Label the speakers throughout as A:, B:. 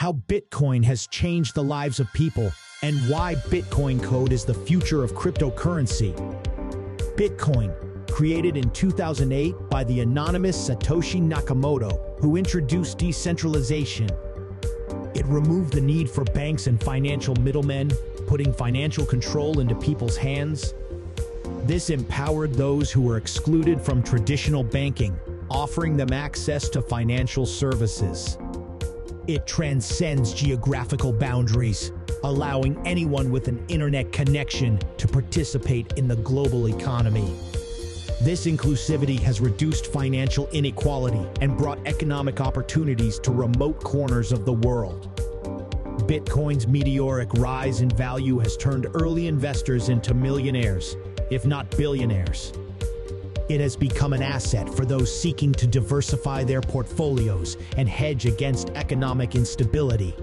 A: how Bitcoin has changed the lives of people and why Bitcoin Code is the future of cryptocurrency. Bitcoin, created in 2008 by the anonymous Satoshi Nakamoto, who introduced decentralization. It removed the need for banks and financial middlemen, putting financial control into people's hands. This empowered those who were excluded from traditional banking, offering them access to financial services. It transcends geographical boundaries, allowing anyone with an internet connection to participate in the global economy. This inclusivity has reduced financial inequality and brought economic opportunities to remote corners of the world. Bitcoin's meteoric rise in value has turned early investors into millionaires, if not billionaires. It has become an asset for those seeking to diversify their portfolios and hedge against economic instability.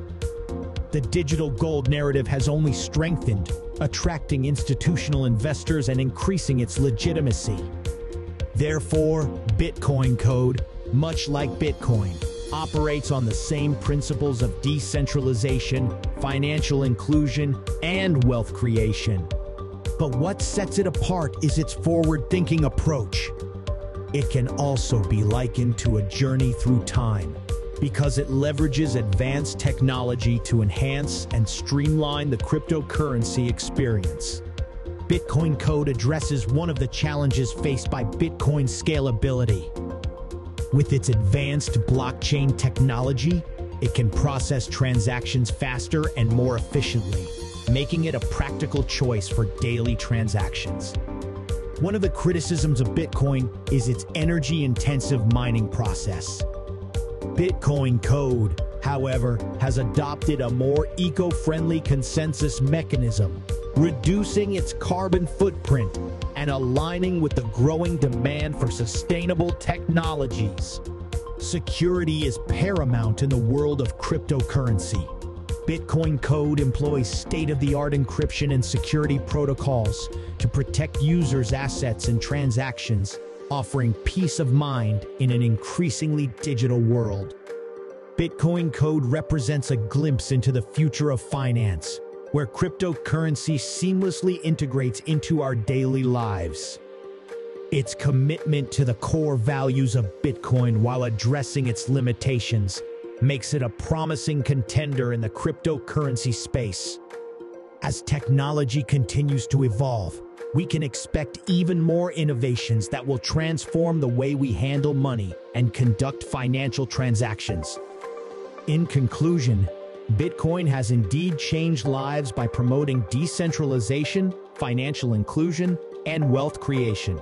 A: The digital gold narrative has only strengthened, attracting institutional investors and increasing its legitimacy. Therefore, Bitcoin Code, much like Bitcoin, operates on the same principles of decentralization, financial inclusion, and wealth creation. But what sets it apart is its forward-thinking approach. It can also be likened to a journey through time, because it leverages advanced technology to enhance and streamline the cryptocurrency experience. Bitcoin Code addresses one of the challenges faced by Bitcoin scalability. With its advanced blockchain technology, it can process transactions faster and more efficiently, making it a practical choice for daily transactions. One of the criticisms of Bitcoin is its energy-intensive mining process. Bitcoin Code, however, has adopted a more eco-friendly consensus mechanism, reducing its carbon footprint and aligning with the growing demand for sustainable technologies. Security is paramount in the world of cryptocurrency. Bitcoin Code employs state-of-the-art encryption and security protocols to protect users' assets and transactions, offering peace of mind in an increasingly digital world. Bitcoin Code represents a glimpse into the future of finance, where cryptocurrency seamlessly integrates into our daily lives. Its commitment to the core values of Bitcoin while addressing its limitations makes it a promising contender in the cryptocurrency space. As technology continues to evolve, we can expect even more innovations that will transform the way we handle money and conduct financial transactions. In conclusion, Bitcoin has indeed changed lives by promoting decentralization, financial inclusion, and wealth creation.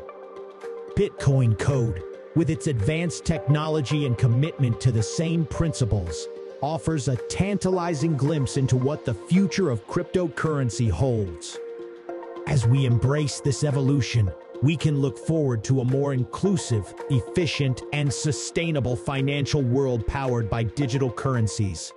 A: Bitcoin Code, with its advanced technology and commitment to the same principles, offers a tantalizing glimpse into what the future of cryptocurrency holds. As we embrace this evolution, we can look forward to a more inclusive, efficient, and sustainable financial world powered by digital currencies.